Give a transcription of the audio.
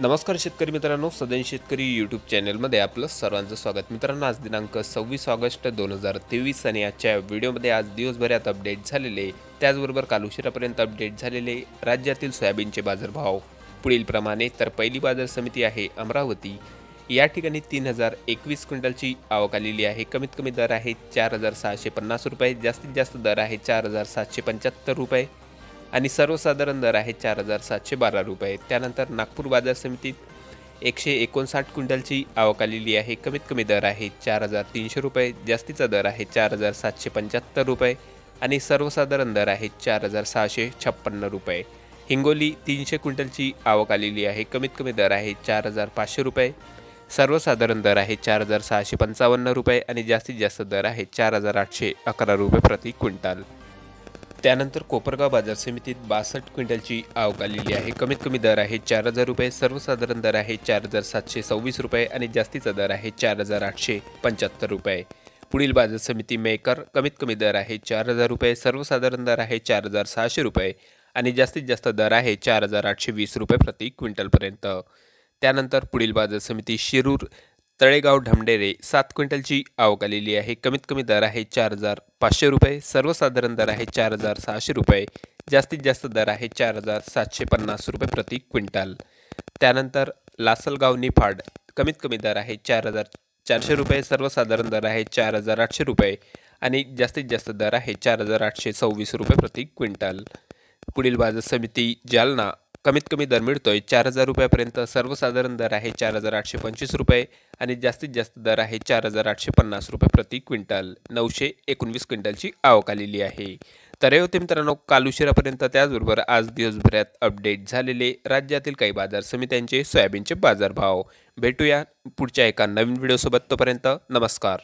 नमस्कार शेतकरी मित्रांनो सदन शेतकरी यूट्यूब चॅनलमध्ये आपलं सर्वांचं स्वागत. मित्रांनो आज दिनांक सव्वीस ऑगस्ट दोन हजार तेवीस आणि आजच्या व्हिडिओमध्ये आज दिवसभरात अपडेट झालेले त्याचबरोबर काल उशिरापर्यंत अपडेट झालेले राज्यातील सोयाबीनचे बाजारभाव. पुढीलप्रमाणे तर पहिली बाजार समिती आहे अमरावती. या ठिकाणी तीन हजार एकवीस क्विंटलची आवक आलेली आहे. कमीत कमी दर आहे चार हजार सहाशे पन्नास रुपये जास्तीत जास्त दर आहे चार हजार सातशे पंच्याहत्तर रुपये. आणि सर्वसाधारण दर आहे चार हजार सातशे बारा रुपये. त्यानंतर नागपूर बाजार समितीत एकशे एकोणसाठ क्विंटलची आवक आलेली आहे. कमीत कमी दर आहे चार हजार तीनशे रुपये जास्तीचा दर आहे चार हजार सातशे पंच्याहत्तर रुपये आणि सर्वसाधारण दर आहे चार हजार सहाशे छप्पन्न रुपये. हिंगोली तीनशे क्विंटलची आवक आलेली आहे. कमीत कमी दर आहे चार हजार पाचशे रुपये. सर्वसाधारण दर आहे चार हजार सहाशे पंचावन्न रुपये आणि जास्तीत जास्त दर आहे चार हजार आठशे अकरा रुपये प्रति क्विंटल. त्यानंतर कोपरगाव बाजार समितीत बासष्ट क्विंटलची आवक आलेली आहे. कमीत कमी दर आहे चार हजार रुपये सर्वसाधारण दर आहे चार हजार सातशे सव्वीस रुपये आणि जास्तीचा दर आहे चार हजार आठशे पंच्याहत्तर रुपये. पुढील बाजार समिती मेकर कमीत कमी दर आहे चार हजार रुपये सर्वसाधारण दर आहे चार हजार सहाशे रुपये आणि जास्तीत जास्त दर आहे चार हजार आठशे वीस रुपये प्रति क्विंटलपर्यंत. त्यानंतर पुढील बाजार समिती शिरूर तळेगाव ढमडेरे सात क्विंटलची आवक आलेली आहे. कमीत कमी दर आहे चार हजार पाचशे रुपये. सर्वसाधारण दर आहे चार हजार सहाशे रुपये. जास्तीत जास्त दर आहे चार हजार सातशे पन्नास रुपये प्रति क्विंटल. त्यानंतर लासलगाव निफाड कमीत कमी दर आहे चार हजार चारशे रुपये. सर्वसाधारण दर आहे चार हजार आठशे रुपये आणि जास्तीत जास्त दर आहे चार हजार आठशे सव्वीस रुपये प्रति क्विंटल. पुढील बाजार समिती जालना कमीत कमी दर मिळतोय. चार हजार रुपयापर्यंत सर्वसाधारण दर आहे चार हजार आठशे पंचवीस रुपये आणि जास्तीत जास्त दर आहे चार हजार आठशे पन्नास रुपये प्रति क्विंटल. नऊशे एकोणवीस क्विंटलची आवक आलेली आहे. तर होते मित्रांनो काल उशिरापर्यंत त्याचबरोबर आज दिवसभरात अपडेट झालेले राज्यातील काही बाजार समित्यांचे सोयाबीनचे बाजारभाव. भेटूया पुढच्या एका नवीन व्हिडिओसोबत तोपर्यंत नमस्कार.